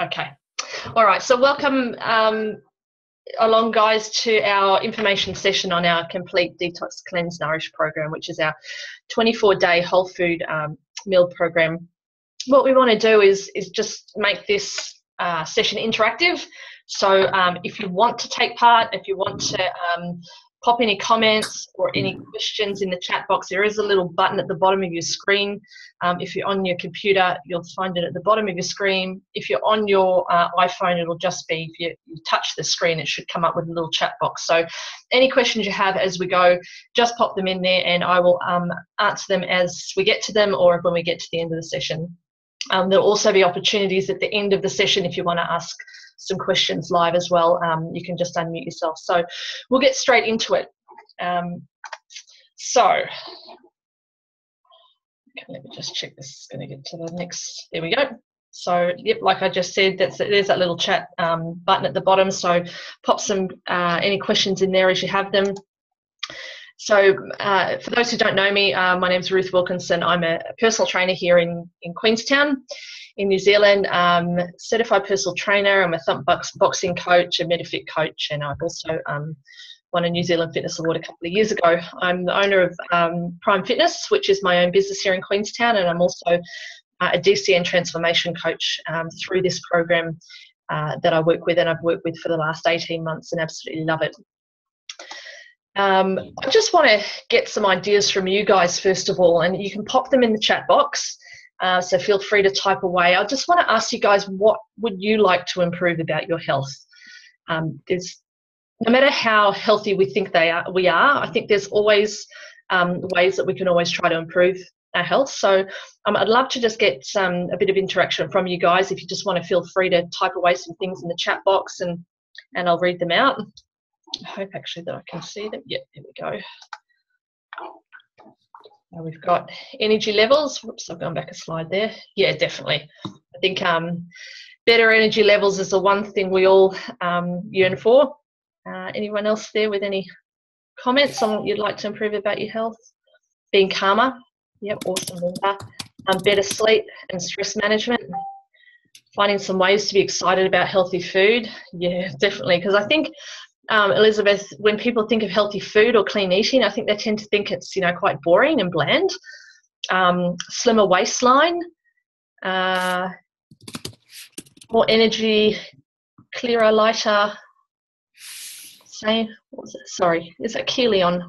Okay. All right. So welcome um, along, guys, to our information session on our complete detox cleanse nourish program, which is our 24-day whole food um, meal program. What we want to do is is just make this uh, session interactive. So um, if you want to take part, if you want to um, pop any comments or any questions in the chat box. There is a little button at the bottom of your screen. Um, if you're on your computer, you'll find it at the bottom of your screen. If you're on your uh, iPhone, it'll just be, if you, you, touch the screen, it should come up with a little chat box. So any questions you have as we go, just pop them in there and I will um, answer them as we get to them or when we get to the end of the session. Um, there'll also be opportunities at the end of the session if you want to ask some questions live as well. Um, you can just unmute yourself. So we'll get straight into it. Um, so let me just check this is going to get to the next. There we go. So, yep, like I just said, that's there's that little chat um, button at the bottom. So, pop some uh, any questions in there as you have them. So, uh, for those who don't know me, uh, my name is Ruth Wilkinson. I'm a personal trainer here in in Queenstown, in New Zealand, um, certified personal trainer. I'm a thump boxing coach, a Metafit coach, and I've also um, won a New Zealand Fitness Award a couple of years ago. I'm the owner of um, Prime Fitness, which is my own business here in Queenstown, and I'm also uh, a DCN transformation coach um, through this program uh, that I work with, and I've worked with for the last 18 months and absolutely love it. Um, I just want to get some ideas from you guys first of all, and you can pop them in the chat box. Uh, so feel free to type away. I just want to ask you guys, what would you like to improve about your health? Um, there's no matter how healthy we think they are, we are. I think there's always um, ways that we can always try to improve our health. So um, I'd love to just get some a bit of interaction from you guys. If you just want to feel free to type away some things in the chat box, and and I'll read them out. I hope actually that I can see them. Yeah, there we go. We've got energy levels. Whoops, I've gone back a slide there. Yeah, definitely. I think um, better energy levels is the one thing we all um, yearn for. Uh, anyone else there with any comments on what you'd like to improve about your health? Being calmer. Yep, awesome. Um, better sleep and stress management. Finding some ways to be excited about healthy food. Yeah, definitely. Because I think um, Elizabeth, when people think of healthy food or clean eating, I think they tend to think it's you know quite boring and bland. Um, slimmer waistline, uh, more energy, clearer, lighter. Same. What was it? Sorry, is that Keelion?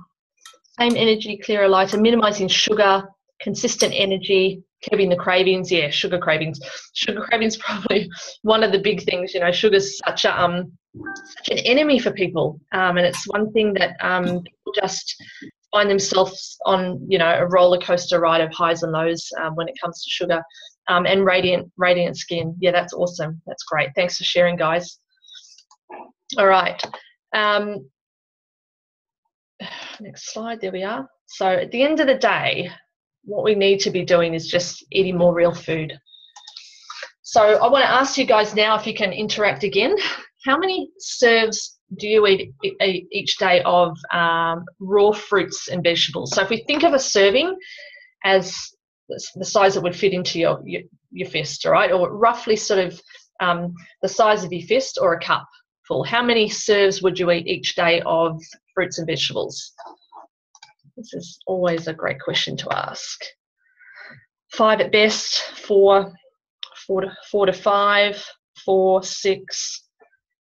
Same energy, clearer, lighter, minimizing sugar, consistent energy, curbing the cravings. Yeah, sugar cravings. Sugar cravings probably one of the big things. You know, sugar's such a um, such an enemy for people, um, and it's one thing that um, people just find themselves on. You know, a roller coaster ride of highs and lows um, when it comes to sugar. Um, and radiant, radiant skin. Yeah, that's awesome. That's great. Thanks for sharing, guys. All right. Um, next slide. There we are. So at the end of the day, what we need to be doing is just eating more real food. So I want to ask you guys now if you can interact again. How many serves do you eat each day of um, raw fruits and vegetables? So if we think of a serving as the size that would fit into your, your, your fist, all right, or roughly sort of um, the size of your fist or a cup full, how many serves would you eat each day of fruits and vegetables? This is always a great question to ask. Five at best, four, four to, four to five, four, six.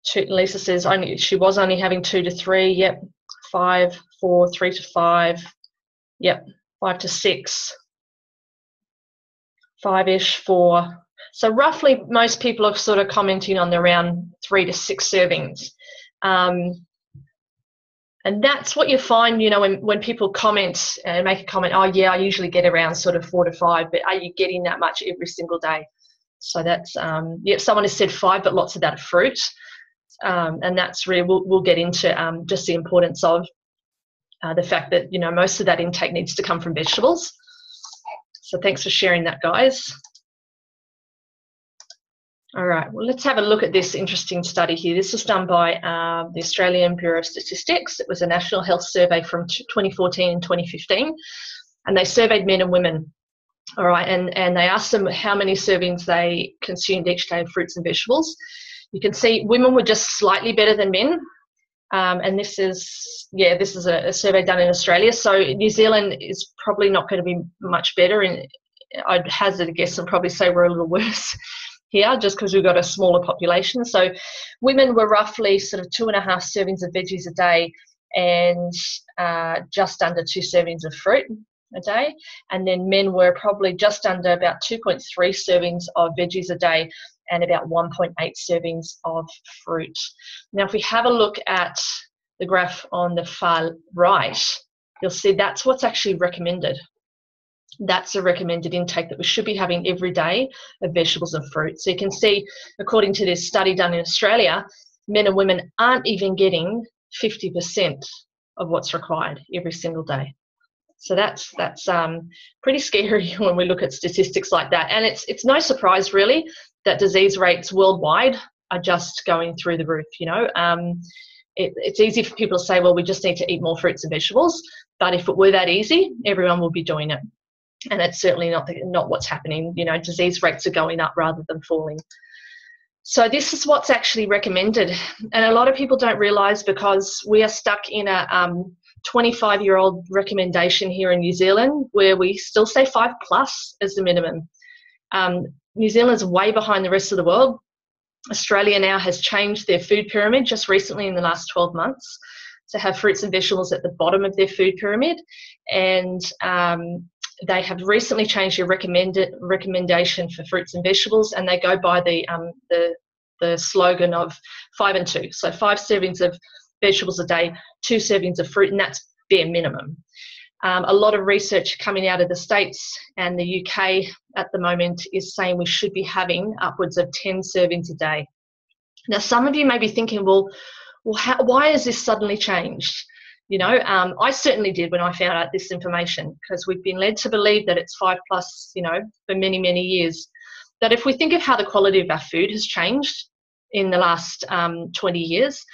Two, Lisa says only she was only having two to three. Yep, five, four, three to five. Yep, five to six. Five-ish, four. So roughly, most people are sort of commenting on the around three to six servings. Um, and that's what you find you know when, when people comment and make a comment oh yeah i usually get around sort of four to five but are you getting that much every single day? So that's um yeah someone has said five but lots of that fruit um, and that's really we'll, we'll get into um, just the importance of uh, the fact that you know most of that intake needs to come from vegetables. So thanks for sharing that guys all right, well, let's have a look at this interesting study here. This was done by uh, the Australian Bureau of Statistics. It was a national health survey from 2014 and 2015, and they surveyed men and women. All right, and, and they asked them how many servings they consumed each day of fruits and vegetables. You can see women were just slightly better than men. Um, and this is, yeah, this is a, a, survey done in Australia. So New Zealand is probably not going to be much better. And I'd hazard a guess and probably say we're a little worse here just because we've got a smaller population. So women were roughly sort of two and a half servings of veggies a day and uh, just under two servings of fruit a day. And then men were probably just under about 2.3 servings of veggies a day and about 1.8 servings of fruit. Now, if we have a look at the graph on the far right, you'll see that's what's actually recommended. That's a recommended intake that we should be having every day of vegetables and fruit. So you can see, according to this study done in Australia, men and women aren't even getting 50% of what's required every single day. So that's that's um, pretty scary when we look at statistics like that. And it's it's no surprise really that disease rates worldwide are just going through the roof. You know, um, it, it's easy for people to say, well, we just need to eat more fruits and vegetables. But if it were that easy, everyone would be doing it. And that's certainly not the, not what's happening. You know, disease rates are going up rather than falling. So this is what's actually recommended, and a lot of people don't realise because we are stuck in a um, 25 year old recommendation here in New Zealand where we still say five plus as the minimum. Um, New Zealand's way behind the rest of the world. Australia now has changed their food pyramid just recently in the last 12 months to have fruits and vegetables at the bottom of their food pyramid. And um, they have recently changed their recommended recommendation for fruits and vegetables, and they go by the um, the the slogan of five and two. So five servings of vegetables a day, two servings of fruit, and that's bare minimum. Um, a lot of research coming out of the States and the UK at the moment is saying we should be having upwards of 10 servings a day. Now, some of you may be thinking, well, well how, why has this suddenly changed? You know, um, I certainly did when I found out this information because we've been led to believe that it's five plus, you know, for many, many years. That if we think of how the quality of our food has changed in the last um, 20 years,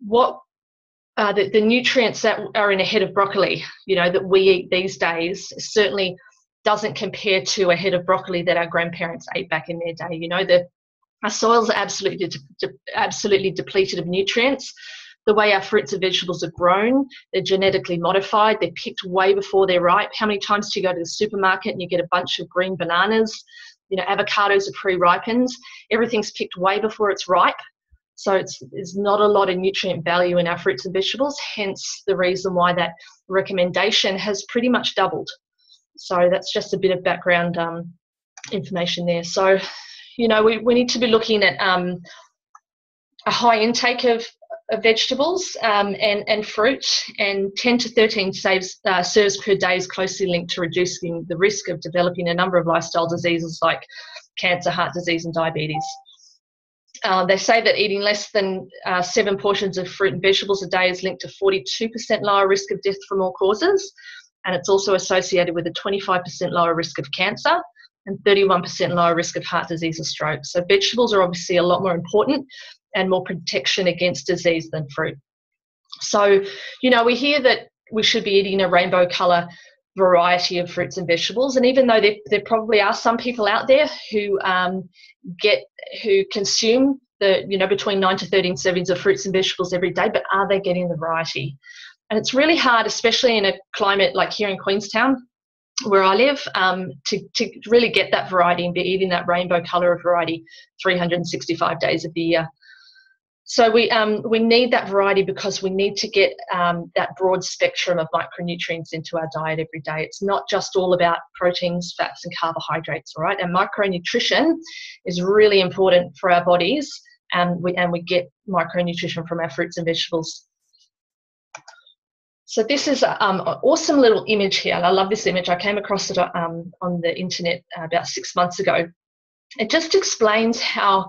what uh, the, the nutrients that are in a head of broccoli, you know, that we eat these days certainly doesn't compare to a head of broccoli that our grandparents ate back in their day. You know, the our soils are absolutely de- de- absolutely depleted of nutrients. The way our fruits and vegetables are grown, they're genetically modified. They're picked way before they're ripe. How many times do you go to the supermarket and you get a bunch of green bananas? You know, avocados are pre-ripened. Everything's picked way before it's ripe. So it's, there's not a lot of nutrient value in our fruits and vegetables, hence the reason why that recommendation has pretty much doubled. So that's just a bit of background um, information there. So, you know, we, we need to be looking at um, a high intake of, of vegetables um, and, and fruit, and 10 to 13 saves, uh, serves per day is closely linked to reducing the risk of developing a number of lifestyle diseases like cancer, heart disease, and diabetes. Uh, they say that eating less than uh, seven portions of fruit and vegetables a day is linked to 42% lower risk of death from all causes, and it's also associated with a 25% lower risk of cancer and 31% lower risk of heart disease or stroke. So vegetables are obviously a lot more important and more protection against disease than fruit. So, you know, we hear that we should be eating a rainbow colour variety of fruits and vegetables. And even though there, there probably are some people out there who um, get who consume the you know between nine to thirteen servings of fruits and vegetables every day, but are they getting the variety? And it's really hard, especially in a climate like here in Queenstown, where I live, um, to, to really get that variety and be eating that rainbow colour of variety 365 days of the year. So we um, we need that variety because we need to get um, that broad spectrum of micronutrients into our diet every day. It's not just all about proteins, fats, and carbohydrates, all right? And micronutrition is really important for our bodies, and we and we get micronutrition from our fruits and vegetables. So this is um, an awesome little image here, and I love this image. I came across it um, on the internet about six months ago. It just explains how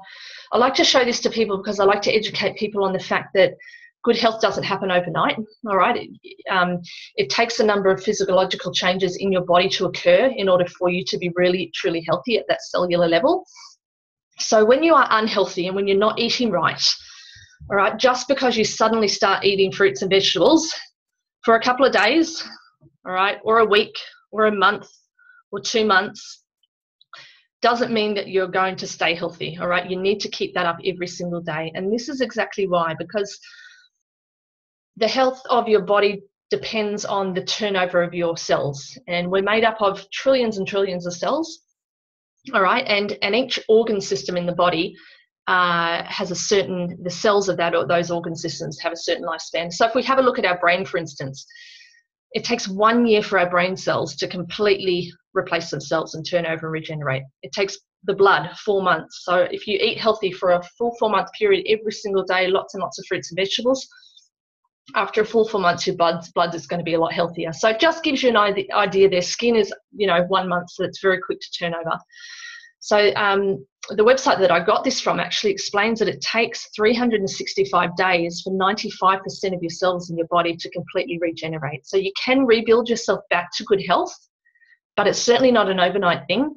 I like to show this to people because I like to educate people on the fact that good health doesn't happen overnight. All right, it, um, it takes a number of physiological changes in your body to occur in order for you to be really truly healthy at that cellular level. So when you are unhealthy and when you're not eating right, all right, just because you suddenly start eating fruits and vegetables for a couple of days, all right, or a week, or a month, or two months doesn't mean that you're going to stay healthy. All right, you need to keep that up every single day. And this is exactly why, because the health of your body depends on the turnover of your cells. And we're made up of trillions and trillions of cells. All right, and, and each organ system in the body uh, has a certain, the cells of that or those organ systems have a certain lifespan. So if we have a look at our brain, for instance, it takes one year for our brain cells to completely replace themselves and turn over and regenerate. It takes the blood four months. So if you eat healthy for a full four month period every single day, lots and lots of fruits and vegetables, after a full four months, your blood, blood is going to be a lot healthier. So it just gives you an idea. Their skin is, you know, one month, so it's very quick to turn over. So um, the website that I got this from actually explains that it takes 365 days for 95% of your cells in your body to completely regenerate. So you can rebuild yourself back to good health, but it's certainly not an overnight thing.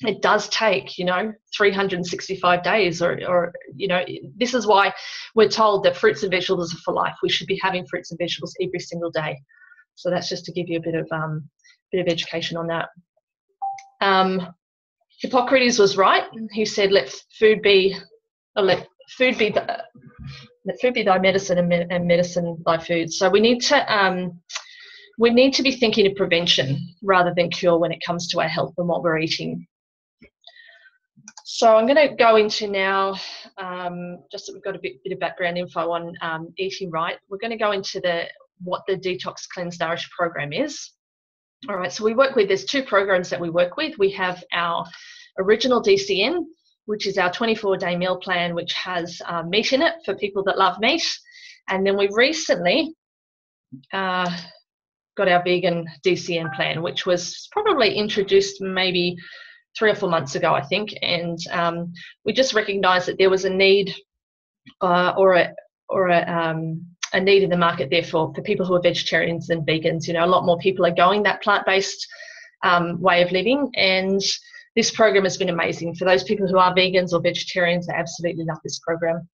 It does take, you know, 365 days, or, or you know, this is why we're told that fruits and vegetables are for life. We should be having fruits and vegetables every single day. So that's just to give you a bit of um, bit of education on that. Um, Hippocrates was right. He said, "Let food be, let food be, let food be thy medicine, and, me- and medicine thy food." So we need to um, we need to be thinking of prevention rather than cure when it comes to our health and what we're eating. So I'm going to go into now, um, just that we've got a bit, bit of background info on um, eating right. We're going to go into the what the Detox Cleanse Nourish program is. All right, so we work with, there's two programs that we work with. We have our original DCN, which is our 24 day meal plan, which has uh, meat in it for people that love meat. And then we recently uh, got our vegan DCN plan, which was probably introduced maybe three or four months ago, I think. And um, we just recognized that there was a need uh, or a, or a, um, a need in the market there for, for people who are vegetarians and vegans. You know, a lot more people are going that plant-based um, way of living, and this program has been amazing. For those people who are vegans or vegetarians, they absolutely love this program.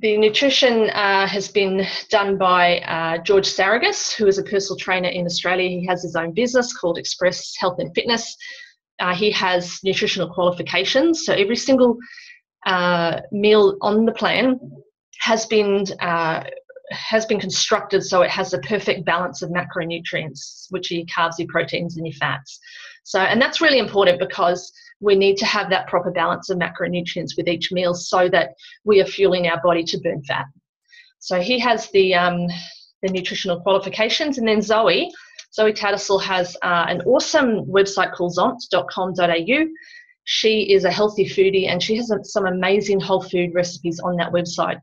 The nutrition uh, has been done by uh, George Saragas, who is a personal trainer in Australia. He has his own business called Express Health and Fitness. Uh, he has nutritional qualifications, so every single uh, meal on the plan has been uh, has been constructed so it has a perfect balance of macronutrients, which are your carbs, your proteins, and your fats. So, and that's really important because we need to have that proper balance of macronutrients with each meal so that we are fueling our body to burn fat. So he has the um, the nutritional qualifications, and then Zoe, Zoe Tattersall has uh, an awesome website called zont.com.au she is a healthy foodie and she has some amazing whole food recipes on that website.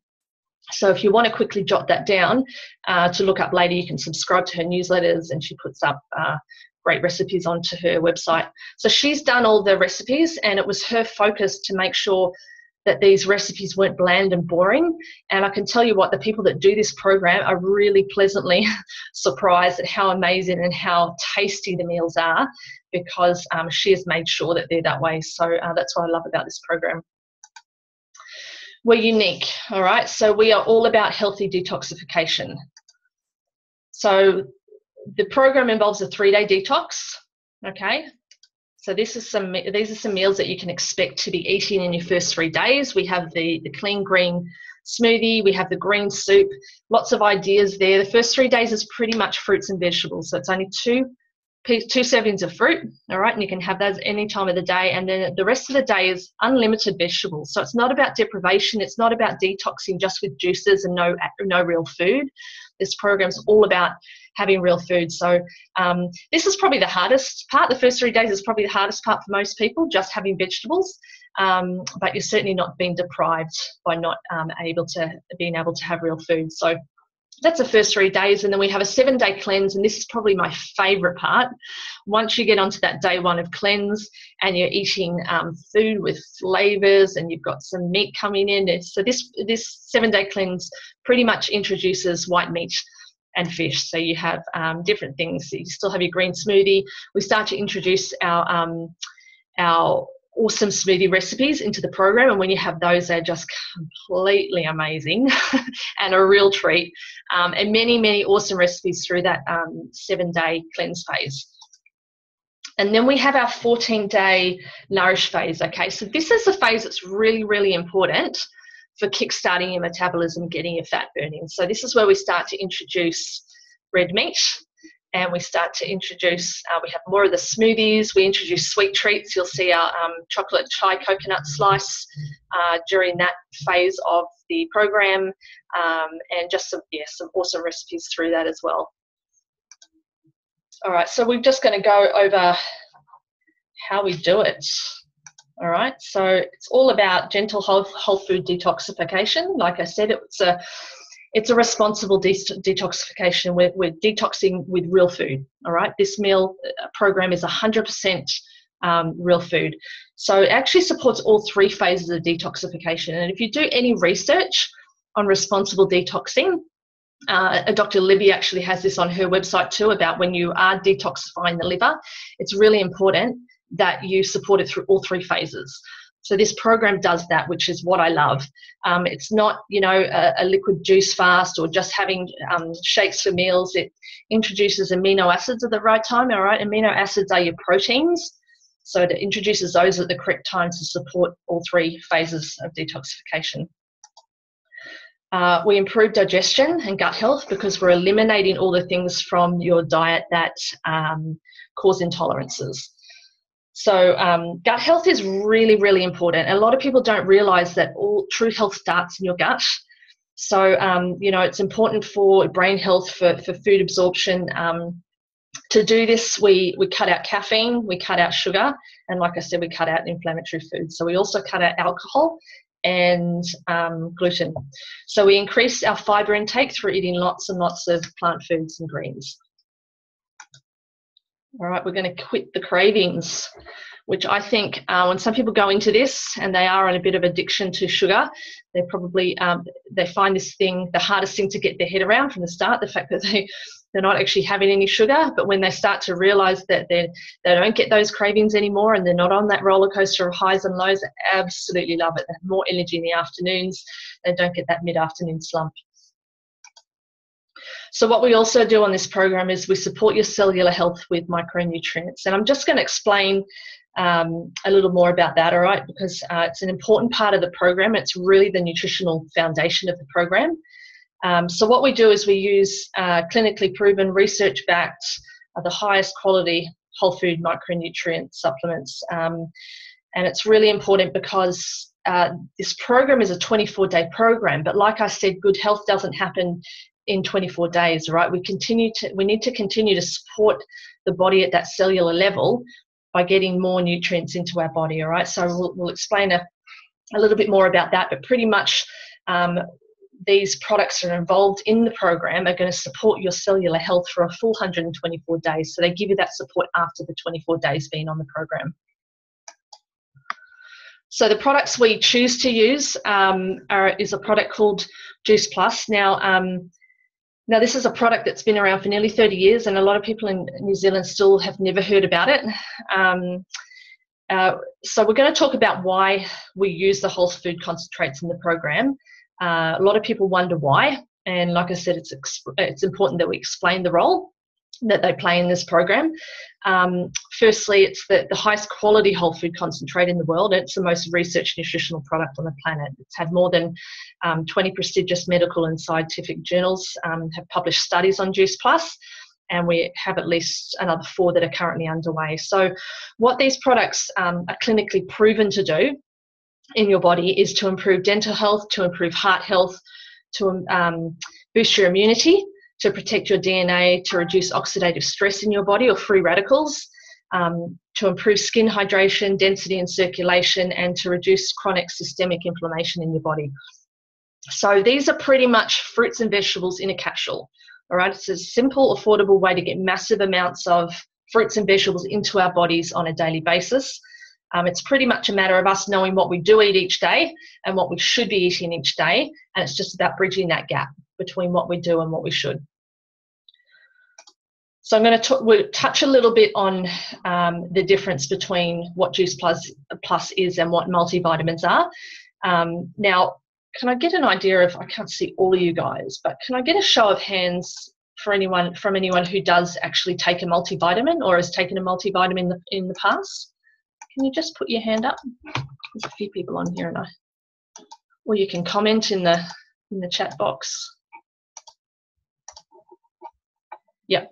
So if you want to quickly jot that down uh, to look up later, you can subscribe to her newsletters and she puts up uh, great recipes onto her website. So she's done all the recipes and it was her focus to make sure that these recipes weren't bland and boring. And I can tell you what, the people that do this program are really pleasantly surprised at how amazing and how tasty the meals are because um, she has made sure that they're that way. So uh, that's what I love about this program we're unique, all right? So we are all about healthy detoxification. So the program involves a three-day detox, okay? So this is some these are some meals that you can expect to be eating in your first three days. We have the, the clean green smoothie, we have the green soup, lots of ideas there. The first three days is pretty much fruits and vegetables. So it's only two two servings of fruit, all right, and you can have those any time of the day. And then the rest of the day is unlimited vegetables. So it's not about deprivation. It's not about detoxing just with juices and no no real food. This program's all about having real food. So um, this is probably the hardest part. The first three days is probably the hardest part for most people, just having vegetables. Um, but you're certainly not being deprived by not um, able to being able to have real food. So that's the first three days and then we have a seven day cleanse and this is probably my favorite part. Once you get onto that day one of cleanse and you're eating um, food with flavors and you've got some meat coming in so this this seven day cleanse pretty much introduces white meat and fish. So you have um, different things. You still have your green smoothie. We start to introduce our um, our awesome smoothie recipes into the program and when you have those they're just completely amazing and a real treat um, and many many awesome recipes through that um, seven day cleanse phase And then we have our 14 day nourish phase. Okay, so this is the phase that's really, really important for kickstarting your metabolism, getting your fat burning. So this is where we start to introduce red meat and we start to introduce, uh, we have more of the smoothies, we introduce sweet treats. You'll see our um, chocolate chai coconut slice uh, during that phase of the program um, and just some, yeah, some awesome recipes through that as well. All right, so we're just going to go over how we do it. All right, so it's all about gentle whole, whole food detoxification. Like I said, it's a it's a responsible de- detoxification. We're, we're detoxing with real food. All right, this meal uh, program is 100% um, real food. So it actually supports all three phases of detoxification. And if you do any research on responsible detoxing, uh, Dr. Libby actually has this on her website too about when you are detoxifying the liver, it's really important that you support it through all three phases. So this program does that, which is what I love. Um, it's not, you know, a, a, liquid juice fast or just having um, shakes for meals. It introduces amino acids at the right time. All right, amino acids are your proteins, so it introduces those at the correct time to support all three phases of detoxification. Uh, we improve digestion and gut health because we're eliminating all the things from your diet that um, cause intolerances. So, um, gut health is really, really important. a lot of people don't realize that all true health starts in your gut. So, um, you know, it's important for brain health, for, for food absorption. Um, to do this, we, we cut out caffeine, we cut out sugar, and like I said, we cut out inflammatory foods. So, we also cut out alcohol and um, gluten. So we increase our fiber intake through eating lots and lots of plant foods and greens. All right, we're going to quit the cravings, which I think uh, when some people go into this and they are on a bit of addiction to sugar, they probably um, they find this thing the hardest thing to get their head around from the start. The fact that they they're not actually having any sugar, but when they start to realize that they they don't get those cravings anymore and they're not on that roller coaster of highs and lows, they absolutely love it. They have more energy in the afternoons. They don't get that mid afternoon slump. So what we also do on this program is we support your cellular health with micronutrients. And I'm just going to explain um, a little more about that, all right, because uh, it's an important part of the program. It's really the nutritional foundation of the program. Um, so what we do is we use uh, clinically proven, research-backed, uh, the highest quality whole food micronutrient supplements. Um, and it's really important because uh, this program is a 24 day program but like i said good health doesn't happen in 24 days, right? We continue to we need to continue to support the body at that cellular level by getting more nutrients into our body, all right? So we'll, we'll explain a, a little bit more about that, but pretty much um, these products that are involved in the program are going to support your cellular health for a full 124 days. So they give you that support after the 24 days being on the program. So the products we choose to use um, are, is a product called Juice Plus. Now, um, now, this is a product that's been around for nearly 30 years, and a lot of people in New Zealand still have never heard about it. Um, uh, so, we're going to talk about why we use the whole food concentrates in the program. Uh, a lot of people wonder why, and like I said, it's, it's important that we explain the role that they play in this program. Um, firstly, it's the, the highest quality whole food concentrate in the world. It's the most researched nutritional product on the planet. It's had more than um, 20 prestigious medical and scientific journals um, have published studies on Juice Plus, and we have at least another four that are currently underway. So, what these products um, are clinically proven to do in your body is to improve dental health, to improve heart health, to um, boost your immunity to protect your DNA, to reduce oxidative stress in your body or free radicals, um, to improve skin hydration, density, and circulation, and to reduce chronic systemic inflammation in your body. So these are pretty much fruits and vegetables in a capsule. All right, it's a simple, affordable way to get massive amounts of fruits and vegetables into our bodies on a daily basis. Um, it's pretty much a matter of us knowing what we do eat each day and what we should be eating each day, and it's just about bridging that gap between what we do and what we should. So I'm going to touch a little bit on um, the difference between what Juice Plus, Plus is and what multivitamins are. Um, now, can I get an idea of, I can't see all of you guys, but can I get a show of hands for anyone from anyone who does actually take a multivitamin or has taken a multivitamin in the, in the past? Can you just put your hand up? There's a few people on here, and I, or you can comment in the in the chat box. Yep.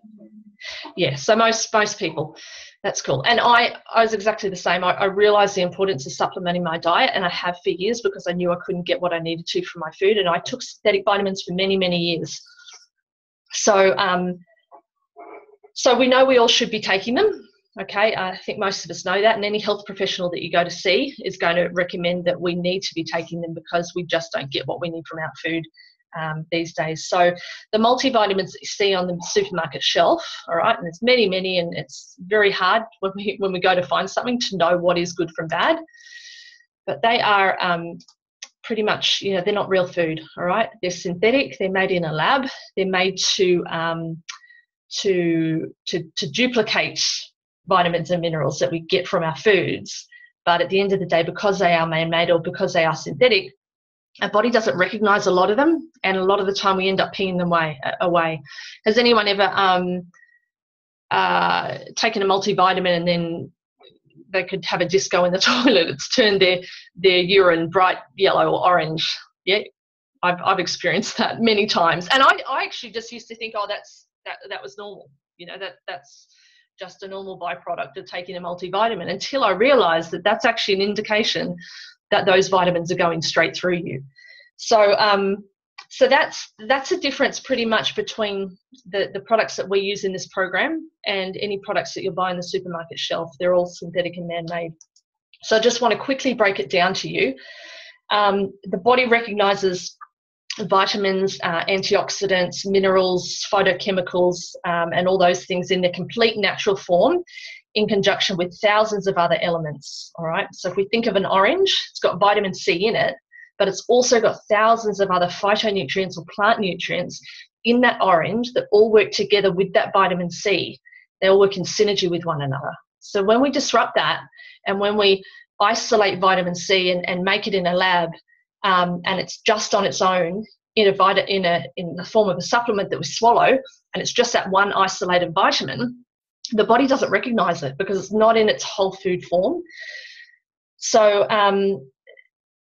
Yeah. So most most people. That's cool. And I, I was exactly the same. I, I, realized the importance of supplementing my diet, and I have for years because I knew I couldn't get what I needed to from my food. And I took synthetic vitamins for many, many years. So, um, so we know we all should be taking them. Okay, I think most of us know that, and any health professional that you go to see is going to recommend that we need to be taking them because we just don't get what we need from our food um, these days. So the multivitamins that you see on the supermarket shelf, all right, and there's many, many, and it's very hard when we when we go to find something to know what is good from bad. But they are um, pretty much, you know, they're not real food, all right. They're synthetic. They're made in a lab. They're made to um, to to to duplicate vitamins and minerals that we get from our foods. But at the end of the day, because they are man-made or because they are synthetic, our body doesn't recognize a lot of them and a lot of the time we end up peeing them away, away. has anyone ever um, uh, taken a multivitamin and then they could have a disco in the toilet? It's turned their their urine bright yellow or orange. Yeah I've, I've experienced that many times. And I, I actually just used to think oh that's that, that was normal. You know that that's just a normal byproduct of taking a multivitamin until I realized that that's actually an indication that those vitamins are going straight through you. So, um, so that's that's a difference pretty much between the, the products that we use in this program and any products that you'll buy in the supermarket shelf. They're all synthetic and man-made. So I just want to quickly break it down to you. Um, the body recognizes vitamins, uh, antioxidants, minerals, phytochemicals, um, and all those things in their complete natural form in conjunction with thousands of other elements. All right. So if we think of an orange, it's got vitamin C in it, but it's also got thousands of other phytonutrients or plant nutrients in that orange that all work together with that vitamin C. They all work in synergy with one another. So when we disrupt that and when we isolate vitamin C and, and make it in a lab um, and it's just on its own in a, in, a, in the form of a supplement that we swallow and it's just that one isolated vitamin, the body doesn't recognize it because it's not in its whole food form. So, um,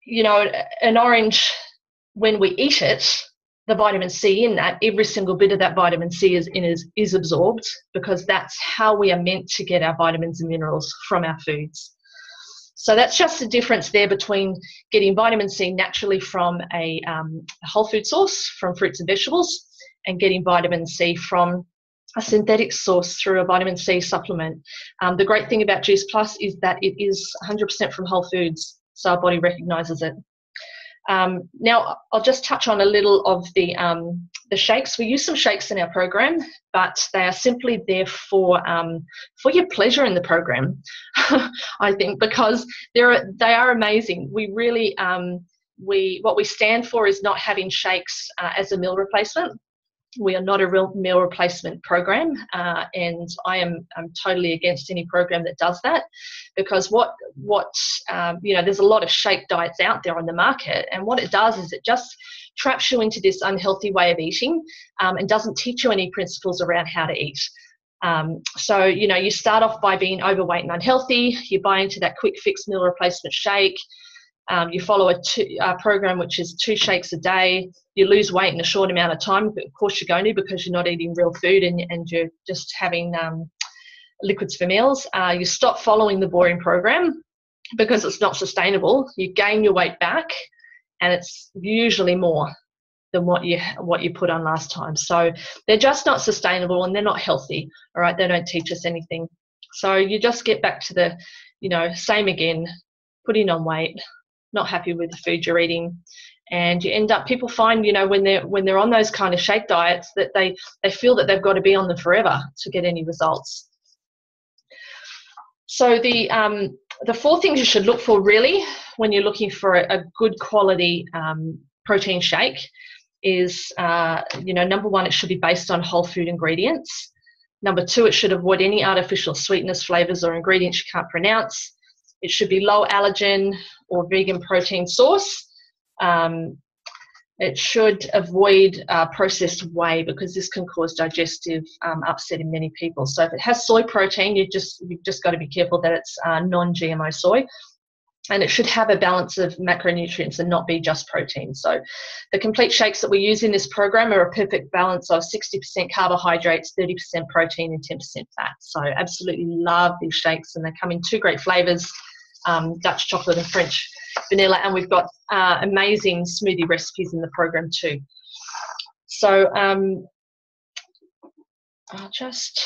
you know, an orange, when we eat it, the vitamin C in that, every single bit of that vitamin C is, in, is, is absorbed because that's how we are meant to get our vitamins and minerals from our foods. So that's just the difference there between getting vitamin C naturally from a, um, whole food source, from fruits and vegetables, and getting vitamin C from a synthetic source through a vitamin C supplement. Um, the great thing about Juice Plus is that it is 100% from whole foods, so our body recognizes it. Um, now, I'll just touch on a little of the, um, the shakes. We use some shakes in our program, but they are simply there for, um, for your pleasure in the program, I think, because they're, they are amazing. We really, um, we, what we stand for is not having shakes uh, as a meal replacement we are not a real meal replacement program, uh, and I am I'm totally against any program that does that, because what what um, you know there's a lot of shake diets out there on the market, and what it does is it just traps you into this unhealthy way of eating, um, and doesn't teach you any principles around how to eat. Um, so you know you start off by being overweight and unhealthy, you buy into that quick fix meal replacement shake. Um, you follow a, two, program which is two shakes a day. You lose weight in a short amount of time. But of course, you're going to because you're not eating real food and, and you're just having um, liquids for meals. Uh, you stop following the boring program because it's not sustainable. You gain your weight back, and it's usually more than what you what you put on last time. So they're just not sustainable and they're not healthy. All right, they don't teach us anything. So you just get back to the, you know, same again, putting on weight, not happy with the food you're eating. And you end up people find you know when they're when they're on those kind of shake diets that they they feel that they've got to be on them forever to get any results. So the um, the four things you should look for really when you're looking for a, a good quality um, protein shake is uh, you know number one it should be based on whole food ingredients. Number two it should avoid any artificial sweetness flavors or ingredients you can't pronounce. It should be low allergen or vegan protein source. Um, it should avoid uh, processed whey because this can cause digestive um, upset in many people. So if it has soy protein, you just you've just got to be careful that it's uh, non-GMO soy, and it should have a balance of macronutrients and not be just protein. So the complete shakes that we use in this program are a perfect balance of 60% carbohydrates, 30% protein, and 10% fat. So absolutely love these shakes, and they come in two great flavors um, Dutch chocolate and French vanilla, and we've got uh, amazing smoothie recipes in the program too. So um, I'll just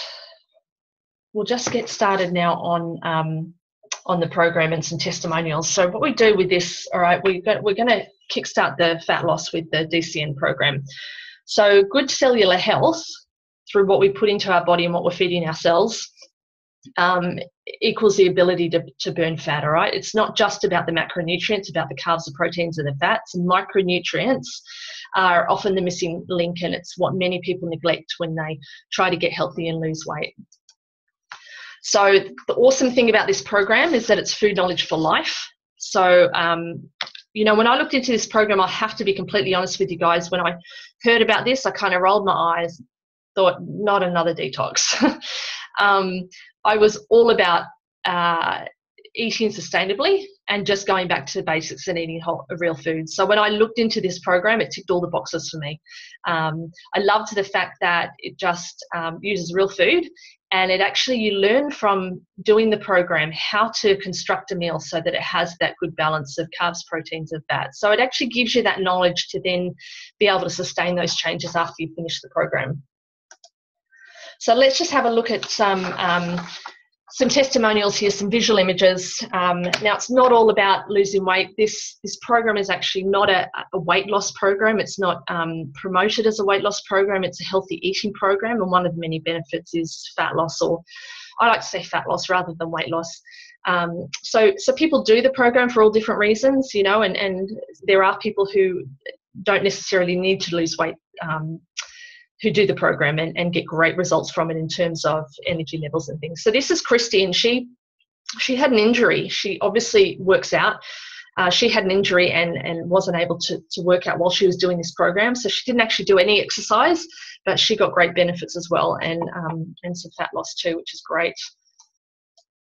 we'll just get started now on um, on the program and some testimonials. So what we do with this, all right, we we're going to kickstart the fat loss with the DCN program. So good cellular health through what we put into our body and what we're feeding ourselves um, equals the ability to, to burn fat, all right? It's not just about the macronutrients, about the carbs, the proteins, and the fats. Micronutrients are often the missing link, and it's what many people neglect when they try to get healthy and lose weight. So, the awesome thing about this program is that it's food knowledge for life. So, um, you know, when I looked into this program, I have to be completely honest with you guys. When I heard about this, I kind of rolled my eyes, thought, not another detox. um, I was all about uh, eating sustainably and just going back to the basics and eating whole, real food. So when I looked into this program, it ticked all the boxes for me. Um, I loved the fact that it just um, uses real food and it actually you learn from doing the program how to construct a meal so that it has that good balance of carbs proteins and fat so it actually gives you that knowledge to then be able to sustain those changes after you finish the program so let's just have a look at some um, some testimonials here, some visual images. Um, now, it's not all about losing weight. This this program is actually not a, a weight loss program. It's not um, promoted as a weight loss program. It's a healthy eating program, and one of the many benefits is fat loss, or I like to say fat loss rather than weight loss. Um, so, so people do the program for all different reasons, you know, and and there are people who don't necessarily need to lose weight um, who do the program and, and get great results from it in terms of energy levels and things. So this is Christy, and she she had an injury. She obviously works out. Uh, she had an injury and, and wasn't able to, to work out while she was doing this program. So she didn't actually do any exercise, but she got great benefits as well and, um, and some fat loss too, which is great.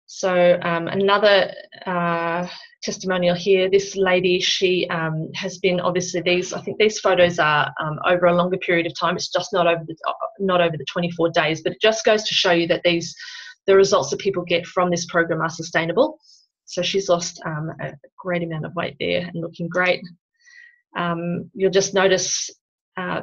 So um, another uh, testimonial here. This lady, she um, has been obviously these. I think these photos are um, over a longer period of time. It's just not over the not over the 24 days, but it just goes to show you that these the results that people get from this program are sustainable. So she's lost um, a great amount of weight there and looking great. Um, you'll just notice uh,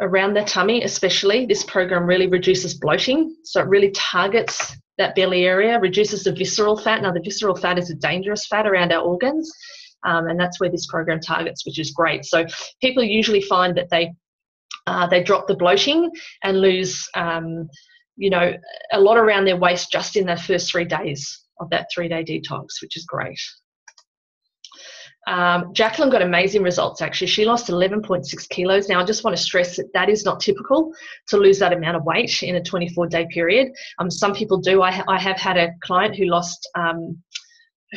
around the tummy, especially, this program really reduces bloating. So it really targets that belly area, reduces the visceral fat. Now, the visceral fat is a dangerous fat around our organs, um, and that's where this program targets, which is great. So people usually find that they uh, they drop the bloating and lose, um, you know, a lot around their waist just in the first three days of that three-day detox, which is great. Um, Jacqueline got amazing results actually. She lost 11.6 kilos. Now, I just want to stress that that is not typical to lose that amount of weight in a 24 day period. Um, some people do. I, ha- I, have had a client who lost. Um,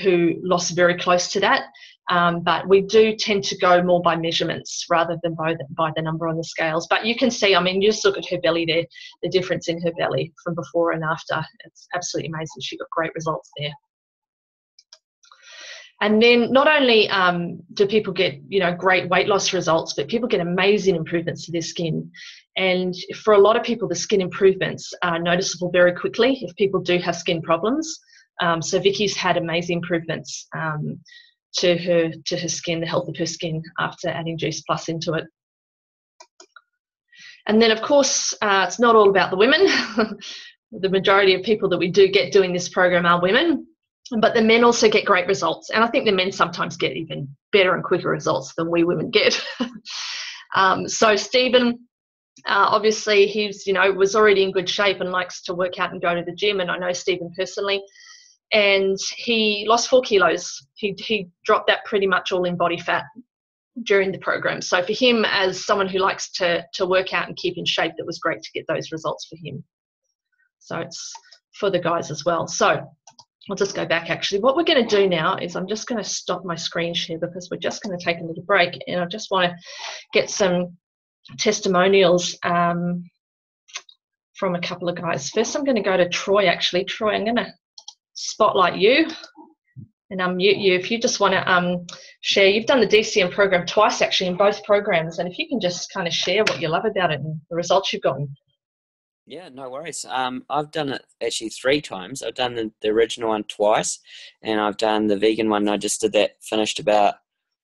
who lost very close to that, um, but we do tend to go more by measurements rather than by the, by the number on the scales. But you can see, I mean, you just look at her belly there, the difference in her belly from before and after. It's absolutely amazing. She got great results there. And then not only um, do people get you know great weight loss results, but people get amazing improvements to their skin. And for a lot of people, the skin improvements are noticeable very quickly if people do have skin problems. Um, so Vicky's had amazing improvements um, to her to her skin, the health of her skin after adding Juice Plus into it. And then, of course, uh, it's not all about the women. the majority of people that we do get doing this program are women but the men also get great results and i think the men sometimes get even better and quicker results than we women get. Um, so stephen uh, obviously he's you know was already in good shape and likes to work out and go to the gym and i know stephen personally. And he lost four kilos. He, he dropped that pretty much all in body fat during the program. So for him as someone who likes to to work out and keep in shape that was great to get those results for him. So it's for the guys as well. So I'll just go back actually. What we're going to do now is I'm just going to stop my screen share because we're just going to take a little break and I just want to get some testimonials um, from a couple of guys. First, I'm going to go to Troy actually. Troy, I'm going to spotlight you and unmute you. If you just want to um, share, you've done the DCN program twice actually in both programs, and if you can just kind of share what you love about it and the results you've gotten. Yeah, no worries. Um, I've done it actually three times. I've done the, the original one twice, and I've done the vegan one. I just did that, finished about,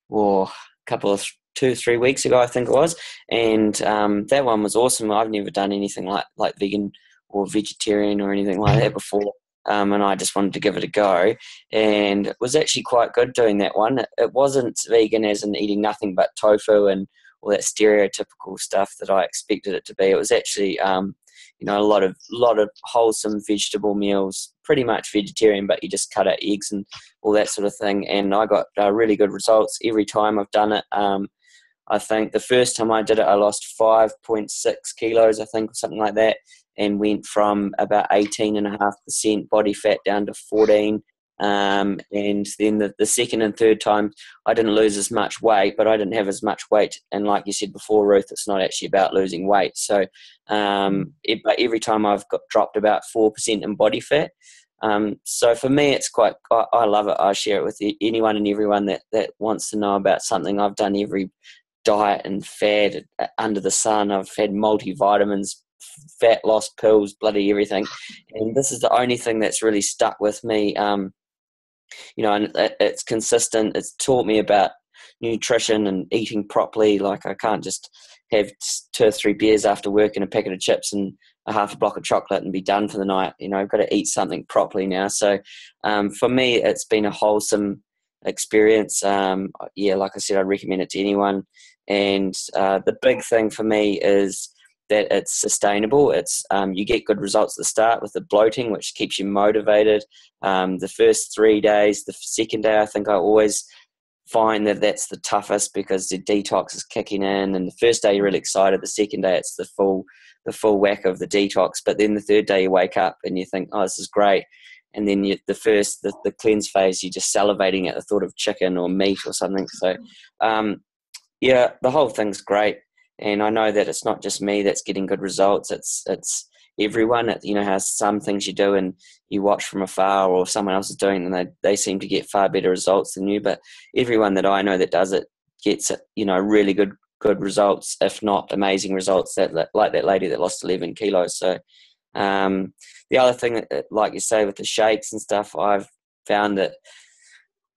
oh, a couple of two, three weeks ago, I think it was, and um, that one was awesome. I've never done anything like like vegan or vegetarian or anything like that before. Um, and I just wanted to give it a go. And it was actually quite good doing that one. It, it wasn't vegan as in eating nothing but tofu and all that stereotypical stuff that I expected it to be. It was actually um, you know a lot of lot of wholesome vegetable meals pretty much vegetarian but you just cut out eggs and all that sort of thing. And i got uh, really good results every time i've done it. Um, i think the first time i did it i lost 5.6 kilos i think or something like that and went from about 18.5% body fat down to 14 um, and then the, the second and third time, I didn't lose as much weight, but I didn't have as much weight. And like you said before, Ruth, it's not actually about losing weight. So, um, it, but every time I've got dropped about 4% in body fat. Um, so for me, it's quite, I, I, love it. I share it with anyone and everyone that, that wants to know about something. I've done every diet and fad under the sun. I've had multivitamins, fat loss pills, bloody everything. And this is the only thing that's really stuck with me. Um, you know, and it's consistent. It's taught me about nutrition and eating properly. Like I can't just have two or three beers after work and a packet of chips and a half a block of chocolate and be done for the night. You know, I've got to eat something properly now. So um, for me, it's been a wholesome experience. Um, yeah, like I said, I'd recommend it to anyone. And uh, the big thing for me is that it's sustainable. It's um, you get good results at the start with the bloating, which keeps you motivated. Um, the first three days, the second day, I think I always find that that's the toughest because the detox is kicking in, and the first day you're really excited. The second day, it's the full the full whack of the detox. But then the third day, you wake up and you think, oh, this is great. And then you, the first the, the cleanse phase, you're just salivating at the thought of chicken or meat or something. So, um, yeah, the whole thing's great and I know that it's not just me that's getting good results. It's it's everyone. You know how some things you do and you watch from afar, or someone else is doing, and they they seem to get far better results than you. But everyone that I know that does it gets you know really good good results, if not amazing results. That like that lady that lost eleven kilos. So um, the other thing, like you say, with the shakes and stuff, I've found that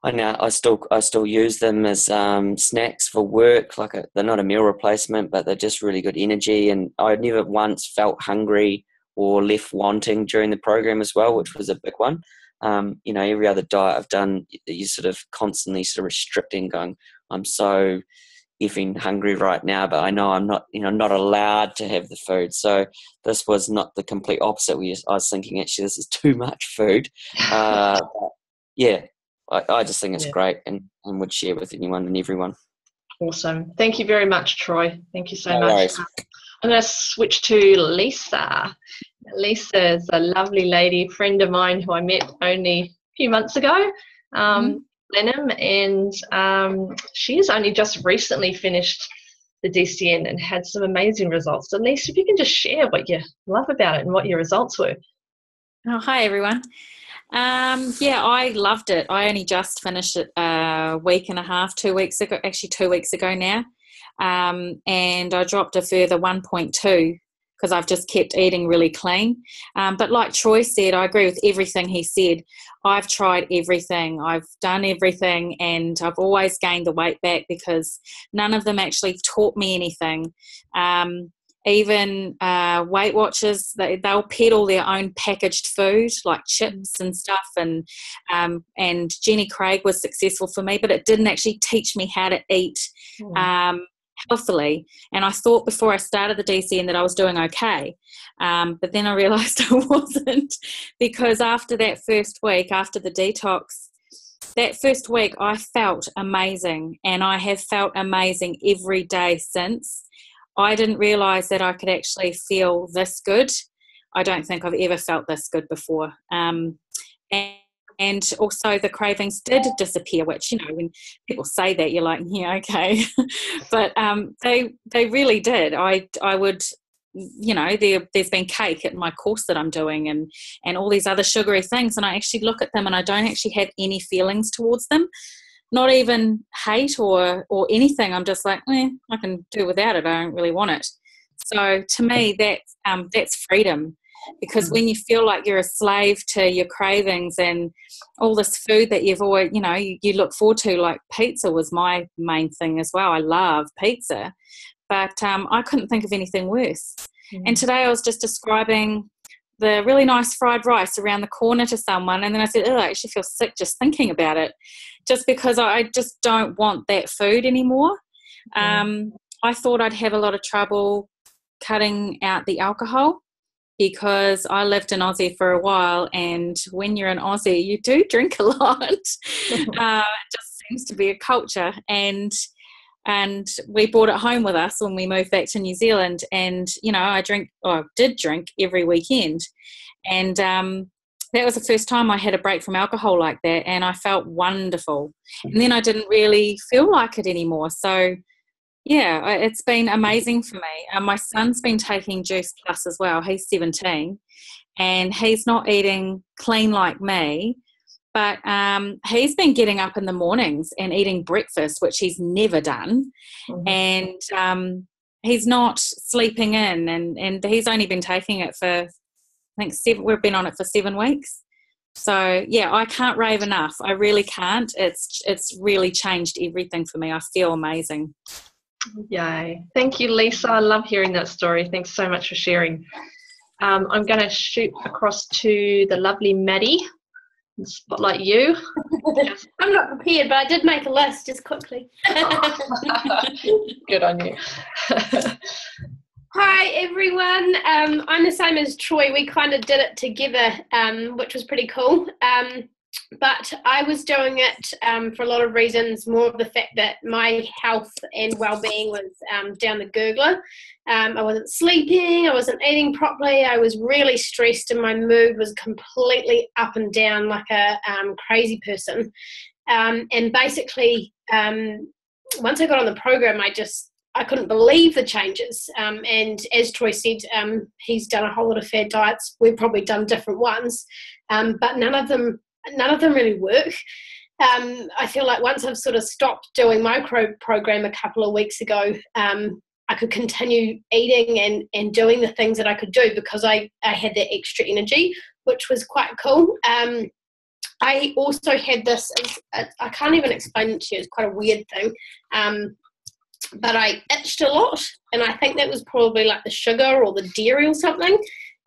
I now I still I still use them as um, snacks for work. Like a, they're not a meal replacement, but they're just really good energy. And I never once felt hungry or left wanting during the program as well, which was a big one. Um, you know, every other diet I've done, you sort of constantly sort of restricting, going, I'm so effing hungry right now, but I know I'm not, you know, not allowed to have the food. So this was not the complete opposite. We, I was thinking, actually, this is too much food. Uh, yeah, I, I just think it's yeah. great and, and would share with anyone and everyone. Awesome. Thank you very much, Troy. Thank you so no much. Worries. I'm going to switch to Lisa. Lisa is a lovely lady, friend of mine who I met only a few months ago, um, mm-hmm. and um, she's only just recently finished the DCN and had some amazing results. So, Lisa, if you can just share what you love about it and what your results were. Oh, hi, everyone. Um, yeah, I loved it. I only just finished it a week and a half, two weeks ago, actually two weeks ago now. Um, and I dropped a further 1.2 because I've just kept eating really clean. Um, but like Troy said, I agree with everything he said. I've tried everything, I've done everything, and I've always gained the weight back because none of them actually taught me anything. Um, even uh, Weight Watchers, they, they'll peddle their own packaged food like chips and stuff. And um, and Jenny Craig was successful for me, but it didn't actually teach me how to eat mm. um, healthily. And I thought before I started the DCN that I was doing okay, um, but then I realised I wasn't because after that first week, after the detox. That first week, I felt amazing, and I have felt amazing every day since I didn't realize that I could actually feel this good. I don't think I've ever felt this good before. Um, and and also the cravings did disappear which you know when people say that you're like yeah okay but um, they they really did i i would you know there, there's been cake at my course that i'm doing and and all these other sugary things and i actually look at them and i don't actually have any feelings towards them not even hate or or anything. I'm just like eh, i can do without it. I don't really want it. So to me that's um, that's freedom. Because when you feel like you're a slave to your cravings and all this food that you've always you know you, you look forward to like pizza was my main thing as well. I love pizza. But um, i couldn't think of anything worse. Mm. and today i was just describing the really nice fried rice around the corner to someone and then i said oh i actually feel sick just thinking about it just because i just don't want that food anymore mm. um, i thought i'd have a lot of trouble cutting out the alcohol because I lived in Aussie for a while, and when you're in Aussie, you do drink a lot. uh, it just seems to be a culture, and and we brought it home with us when we moved back to New Zealand. And you know, I drink, or did drink every weekend, and um, that was the first time I had a break from alcohol like that, and I felt wonderful. And then I didn't really feel like it anymore. So yeah, it's been amazing for me. Uh, my son's been taking Juice Plus as well. He's 17 and he's not eating clean like me, but um, he's been getting up in the mornings and eating breakfast, which he's never done. Mm-hmm. And um, he's not sleeping in, and, and he's only been taking it for, I think, seven, we've been on it for seven weeks. So yeah, I can't rave enough. I really can't. It's it's really changed everything for me. I feel amazing. Yay. Thank you, Lisa. I love hearing that story. Thanks so much for sharing. Um, I'm going to shoot across to the lovely Maddie spotlight you. I'm not prepared, but I did make a list just quickly. Good on you. Hi everyone. Um, I'm the same as Troy. We kind of did it together, um, which was pretty cool. Um, but I was doing it um, for a lot of reasons. More of the fact that my health and well-being was um, down the gurgler. Um, I wasn't sleeping. I wasn't eating properly. I was really stressed, and my mood was completely up and down like a um, crazy person. Um, and basically, um, once I got on the program, I just I couldn't believe the changes. Um, and as Troy said, um, he's done a whole lot of fair diets. We've probably done different ones, um, but none of them none of them really work. Um, I feel like once I've sort of stopped doing micro program a couple of weeks ago, um, I could continue eating and, and doing the things that I could do because I, I had that extra energy, which was quite cool. Um, I also had this, I can't even explain it to you, it's quite a weird thing. Um, but I itched a lot, and I think that was probably like the sugar or the dairy or something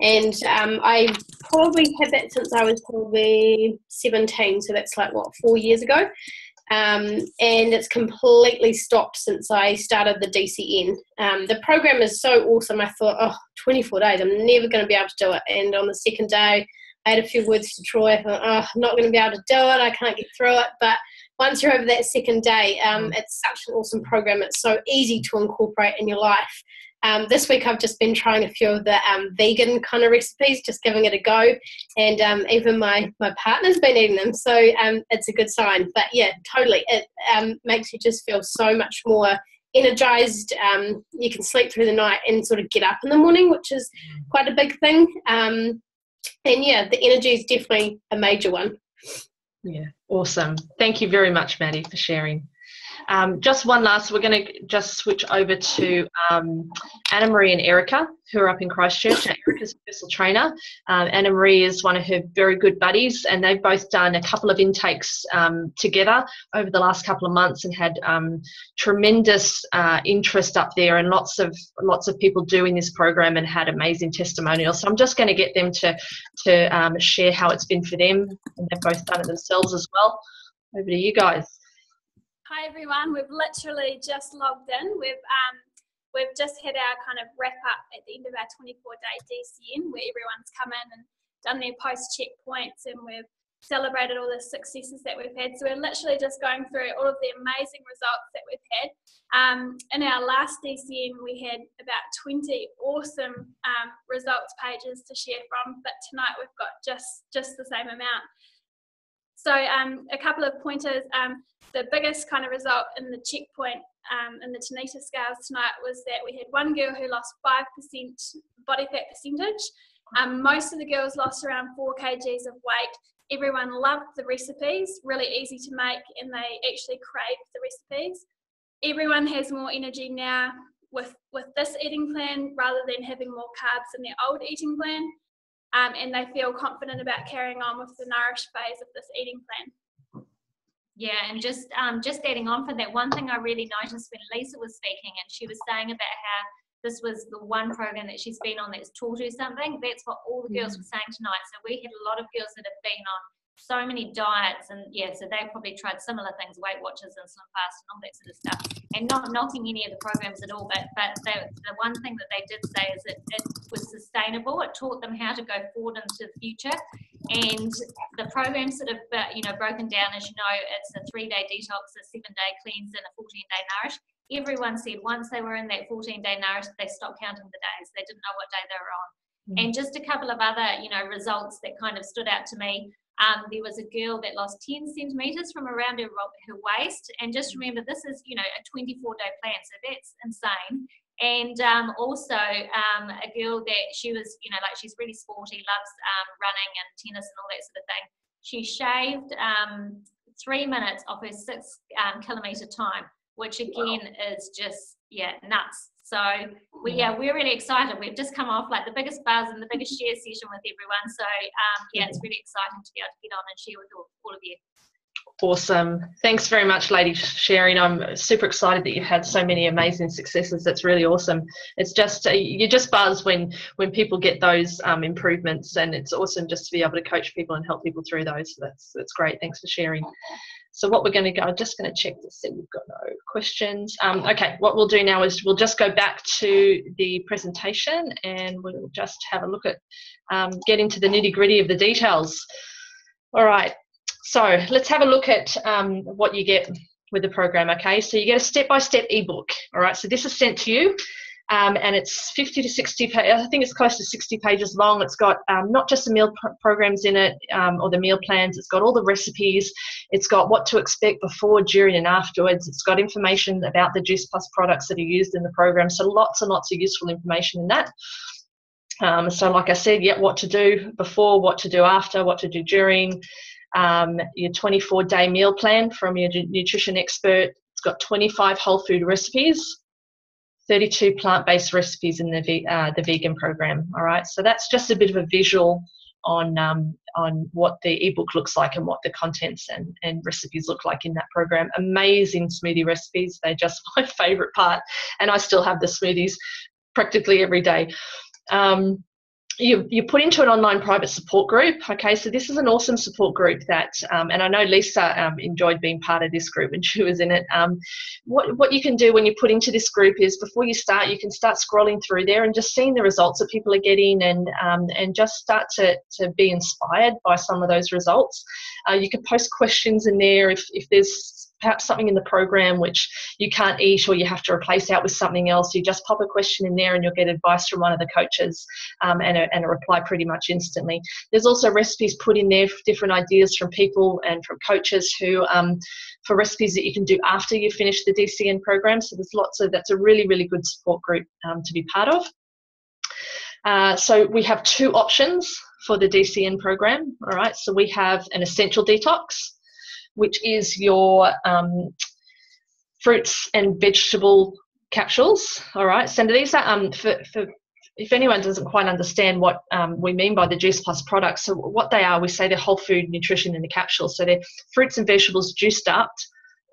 and um, I probably had that since I was probably 17, so that's like what four years ago. Um, and it's completely stopped since I started the DCN. Um, the program is so awesome. I thought, oh, 24 days, I'm never going to be able to do it. And on the second day, I had a few words to Troy. I thought, oh, I'm not going to be able to do it. I can't get through it. But once you're over that second day, um, it's such an awesome program. It's so easy to incorporate in your life. Um, this week I've just been trying a few of the um, vegan kind of recipes, just giving it a go, and um, even my my partner's been eating them, so um, it's a good sign. But yeah, totally, it um, makes you just feel so much more energized. Um, you can sleep through the night and sort of get up in the morning, which is quite a big thing. and yeah, the energy is definitely a major one. Yeah, awesome. Thank you very much, Maddie, for sharing. Um, just one last, we're going to just switch over to um, Anna Marie and Erica, who are up in Christchurch. Erica's a personal trainer. Um, Anna Marie is one of her very good buddies, and they've both done a couple of intakes um, together over the last couple of months and had um, tremendous uh, interest up there, and lots of lots of people doing this program and had amazing testimonials. So I'm just going to get them to to um, share how it's been for them, and they've both done it themselves as well. Over to you guys. Hi everyone, we've literally just logged in. We've um, we've just had our kind of wrap up at the end of our 24 day DCN where everyone's come in and done their post checkpoints and we've celebrated all the successes that we've had. So we're literally just going through all of the amazing results that we've had. Um, in our last DCN, we had about 20 awesome um, results pages to share from, but tonight we've got just just the same amount. So um, a couple of pointers. The biggest kind of result in the checkpoint um, in the Tanita scales tonight was that we had one girl who lost 5% body fat percentage. Um, most of the girls lost around 4 kgs of weight. Everyone loved the recipes, really easy to make, and they actually craved the recipes. Everyone has more energy now with, with this eating plan rather than having more carbs in their old eating plan. Um, and they feel confident about carrying on with the nourish phase of this eating plan. Yeah, and just um, just adding on for that, one thing I really noticed when Lisa was speaking, and she was saying about how this was the one program that she's been on that's taught her something. That's what all the girls mm. were saying tonight. So we had a lot of girls that have been on so many diets and yeah, so they probably tried similar things, Weight Watchers, insulin fast, and all that sort of stuff. And not knocking any of the programs at all, but but the, the one thing that they did say is that it was sustainable. It taught them how to go forward into the future. And the program sort of uh, you know broken down as you know, it's a three day detox, a seven day cleanse, and a 14 day nourish. Everyone said once they were in that 14 day nourish, they stopped counting the days. They didn't know what day they were on. Mm. And just a couple of other, you know, results that kind of stood out to me. Um, there was a girl that lost 10 centimeters from around her, her waist. And just remember, this is, you know, a 24 day plan. So that's insane. And um, also um, a girl that she was, you know, like she's really sporty, loves um, running and tennis and all that sort of thing. She shaved um, three minutes of her six um, kilometer time, which again wow. is just, yeah, nuts. So we, yeah, we're really excited. We've just come off like the biggest buzz and the biggest share session with everyone. So um, yeah, it's really exciting to be able to get on and share with all, all of you. Awesome. Thanks very much, lady, sharing. I'm super excited that you've had so many amazing successes. That's really awesome. It's just uh, you just buzz when when people get those um, improvements, and it's awesome just to be able to coach people and help people through those. So that's that's great. Thanks for sharing. So what we're going to go, I'm just going to check to see we've got no questions. Um, okay, what we'll do now is we'll just go back to the presentation and we'll just have a look at um, get into the nitty gritty of the details. All right, so let's have a look at um, what you get with the program. Okay, so you get a step-by-step ebook. All right, so this is sent to you um, and it's 50 to 60 pages. I think it's close to 60 pages long. It's got um, not just the meal pr- programs in it um, or the meal plans. It's got all the recipes. It's got what to expect before, during, and afterwards. It's got information about the Juice Plus products that are used in the program. So lots and lots of useful information in that. Um, so, like I said, yeah, what to do before, what to do after, what to do during. Um, your 24 day meal plan from your nutrition expert. It's got 25 whole food recipes 32 plant-based recipes in the uh, the vegan program. All right, so that's just a bit of a visual on um, on what the ebook looks like and what the contents and, and recipes look like in that program. Amazing smoothie recipes. They're just my favorite part, and I still have the smoothies practically every day. Um, you, you put into an online private support group. Okay, so this is an awesome support group that, um, and I know Lisa um, enjoyed being part of this group and she was in it. Um, what, what you can do when you put into this group is before you start, you can start scrolling through there and just seeing the results that people are getting and, um, and just start to, to be inspired by some of those results. Uh, you can post questions in there if, if there's perhaps something in the program which you can't eat or you have to replace out with something else, you just pop a question in there and you'll get advice from one of the coaches um, and, a, and a reply pretty much instantly. There's also recipes put in there, different ideas from people and from coaches who um, for recipes that you can do after you finish the DCN program. So there's lots of that's a really really good support group um, to be part of. Uh, so we have two options for the DCN program. All right, so we have an essential detox, which is your um, fruits and vegetable capsules. All right, so these are um, for, for if anyone doesn't quite understand what um, we mean by the Juice Plus products, so what they are, we say they're whole food nutrition in the capsule. So they're fruits and vegetables juiced up.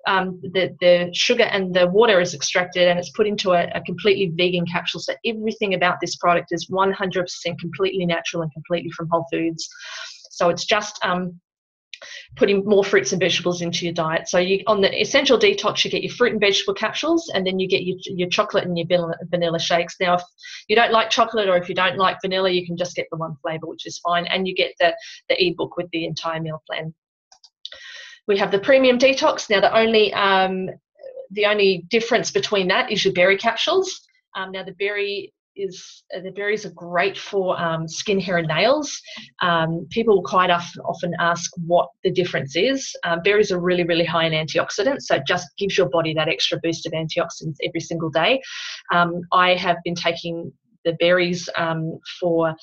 Um, the, the sugar and the water is extracted and it's put into a, a, completely vegan capsule. So everything about this product is 100% completely natural and completely from whole foods. So it's just um, putting more fruits and vegetables into your diet. So you on the essential detox, you get your fruit and vegetable capsules, and then you get your, your chocolate and your vanilla shakes. Now, if you don't like chocolate or if you don't like vanilla, you can just get the one flavor, which is fine, and you get the the ebook with the entire meal plan. We have the premium detox. Now, the only um, the only difference between that is your berry capsules. Um, now, the berry is uh, the berries are great for um, skin, hair, and nails. Um, people quite often, ask what the difference is. Um, berries are really, really high in antioxidants, so it just gives your body that extra boost of antioxidants every single day. Um, I have been taking the berries um, for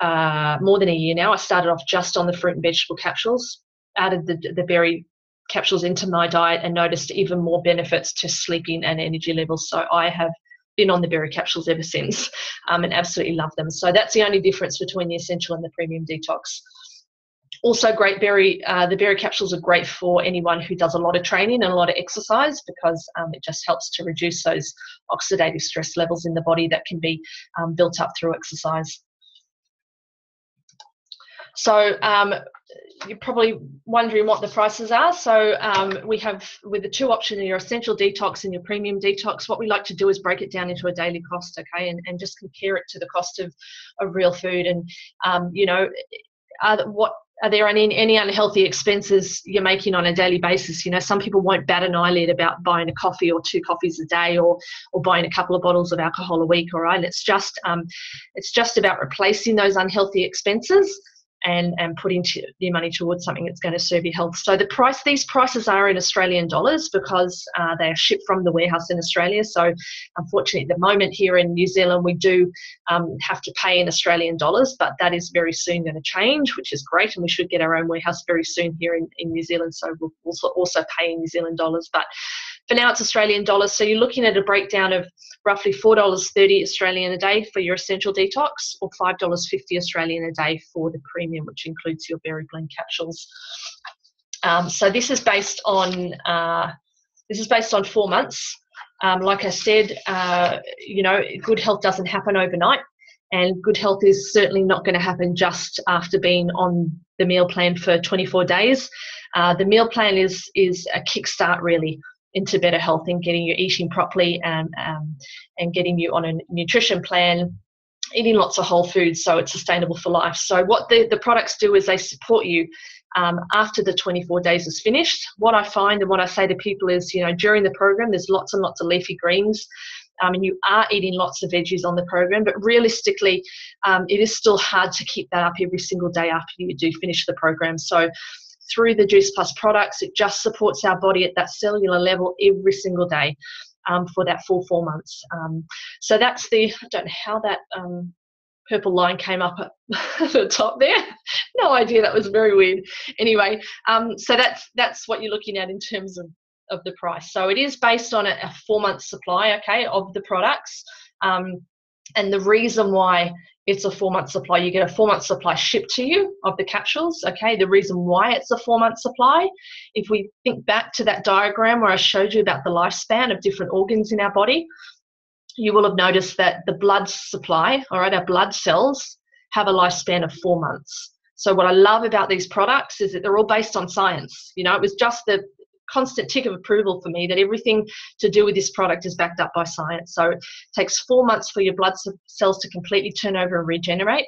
uh, more than a year now. I started off just on the fruit and vegetable capsules, added the, the berry capsules into my diet and noticed even more benefits to sleeping and energy levels. So I have been on the berry capsules ever since um, and absolutely love them. So that's the only difference between the essential and the premium detox. Also, great berry. Uh, the berry capsules are great for anyone who does a lot of training and a lot of exercise because um, it just helps to reduce those oxidative stress levels in the body that can be um, built up through exercise. So um, you're probably wondering what the prices are. So um, we have with the two options, your essential detox and your premium detox, what we like to do is break it down into a daily cost, okay, and, and just compare it to the cost of, of real food. And, um, you know, are, what are there any, any unhealthy expenses you're making on a daily basis? You know, some people won't bat an eyelid about buying a coffee or two coffees a day or, or buying a couple of bottles of alcohol a week, all right? It's just, um, it's just about replacing those unhealthy expenses and, and putting your money towards something that's going to serve your health. So the price, these prices are in Australian dollars because uh, they are shipped from the warehouse in Australia. So unfortunately, at the moment here in New Zealand, we do um, have to pay in Australian dollars, but that is very soon going to change, which is great. And we should get our own warehouse very soon here in, in New Zealand. So we'll also, also pay in New Zealand dollars. But for now, it's Australian dollars. So you're looking at a breakdown of roughly $4.30 Australian a day for your essential detox or $5.50 Australian a day for the premium, which includes your berry blend capsules. Um, so this is based on uh, this is based on four months. Um, like I said, uh, you know, good health doesn't happen overnight, and good health is certainly not going to happen just after being on the meal plan for 24 days. Uh, the meal plan is is a kickstart really into better health and getting you eating properly and um, and getting you on a nutrition plan eating lots of whole foods so it's sustainable for life. So what the, the products do is they support you um, after the 24 days is finished. What i find and what i say to people is you know during the program there's lots and lots of leafy greens um, and you are eating lots of veggies on the program but realistically um, it is still hard to keep that up every single day after you do finish the program. So through the Juice Plus products. It just supports our body at that cellular level every single day um, for that full four months. Um, so that's the, I don't know how that um, purple line came up at the top there. no idea, that was very weird. Anyway, um, so that's, that's what you're looking at in terms of, of the price. So it is based on a, a four month supply, okay, of the products. Um, and the reason why it's a four month supply. You get a four month supply shipped to you of the capsules. Okay, the reason why it's a four month supply, if we think back to that diagram where I showed you about the lifespan of different organs in our body, you will have noticed that the blood supply, all right, our blood cells have a lifespan of four months. So what I love about these products is that they're all based on science. You know, it was just the constant tick of approval for me that everything to do with this product is backed up by science. So it takes four months for your blood cells to completely turn over and regenerate.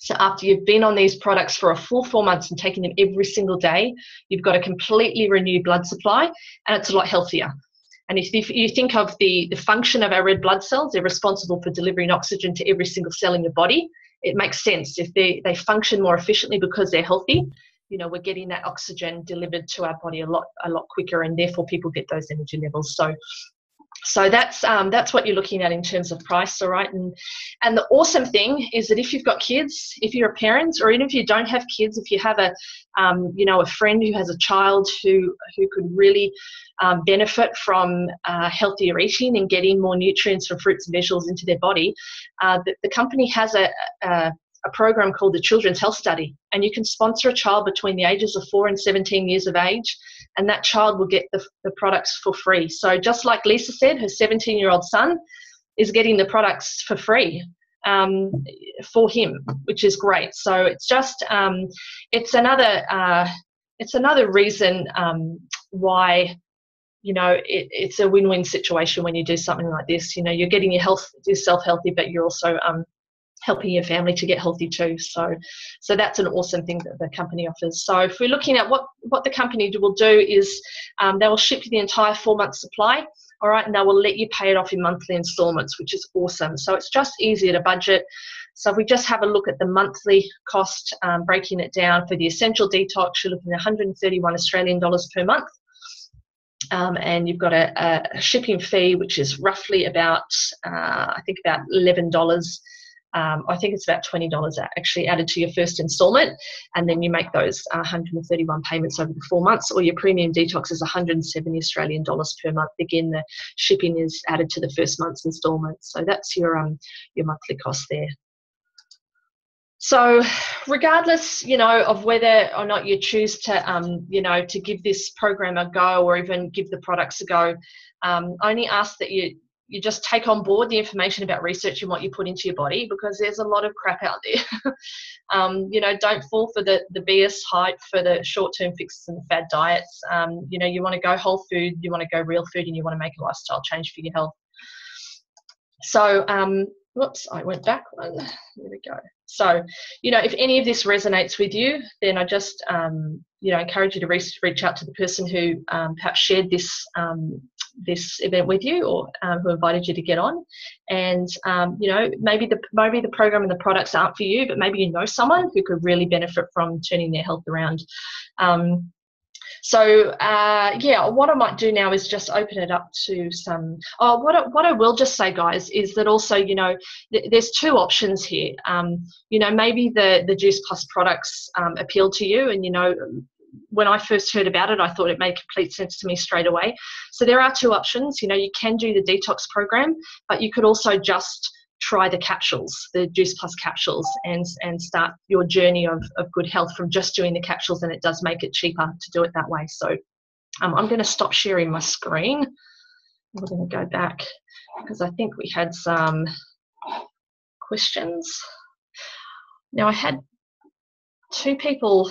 So after you've been on these products for a full four months and taking them every single day, you've got a completely renewed blood supply and it's a lot healthier. And if you think of the, the function of our red blood cells, they're responsible for delivering oxygen to every single cell in your body. It makes sense if they, they function more efficiently because they're healthy you know we're getting that oxygen delivered to our body a lot a lot quicker and therefore people get those energy levels. So so that's um, that's what you're looking at in terms of price all right? And and the awesome thing is that if you've got kids if you're a parent or even if you don't have kids if you have a um, you know a friend who has a child who who could really um, benefit from uh, healthier eating and getting more nutrients from fruits and vegetables into their body uh, the, the company has a, a a program called the Children's Health Study, and you can sponsor a child between the ages of 4 and 17 years of age, and that child will get the, the products for free. So, just like Lisa said, her 17 year old son is getting the products for free um, for him, which is great. So, it's just, um, it's another. Uh, it's another reason um, why you know it, it's a win-win situation when you do something like this you know you're getting your health yourself healthy but you're also um, helping your family to get healthy too. So, so that's an awesome thing that the company offers. So, if we're looking at what what the company will do is um, they will ship you the entire four month supply All right, and they will let you pay it off in monthly installments, which is awesome. So it's just easier to budget. So if we just have a look at the monthly cost, um, breaking it down for the essential detox, you're looking at 131 Australian dollars per month. Um, and you've got a, a, shipping fee, which is roughly about, uh, I think, about $11 um, I think it's about $20 actually added to your first installment, and then you make those uh, 131 payments over the four months, or your premium detox is 170 Australian dollars per month. Again, the shipping is added to the first month's installment, so that's your um, your monthly cost there. So, regardless, you know, of whether or not you choose to, um, you know, to give this program a go or even give the products a go, um, only ask that you you just take on board the information about research and what you put into your body because there's a lot of crap out there. um, you know, don't fall for the, the BS hype for the short term fixes and fad diets. Um, you know, you want to go whole food, you want to go real food, and you want to make a lifestyle change for your health. So, um, whoops, I went back one. There we go. So, you know, if any of this resonates with you, then I just, um, you know, encourage you to reach, reach out to the person who um, perhaps shared this um, this event with you or um, who invited you to get on. And um, you know maybe the maybe the program and the products aren't for you but maybe you know someone who could really benefit from turning their health around. Um, so uh, yeah, what I might do now is just open it up to some. Oh, what I, what I will just say, guys, is that also you know th- there's two options here. Um, you know maybe the the Juice Plus products um, appeal to you, and you know when I first heard about it, I thought it made complete sense to me straight away. So there are two options. You know, you can do the detox program, but you could also just try the capsules, the Juice Plus capsules, and and start your journey of, of good health from just doing the capsules. And it does make it cheaper to do it that way. So um, I'm going to stop sharing my screen. We're going to go back because I think we had some questions. Now I had two people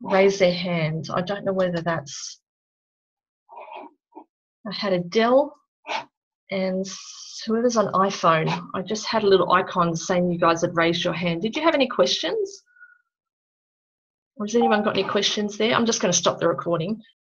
raise their hands. I don't know whether that's. I had Adele and whoever's on iPhone. I just had a little icon saying you guys had raised your hand. Did you have any questions? Or has anyone got any questions there? I'm just going to stop the recording.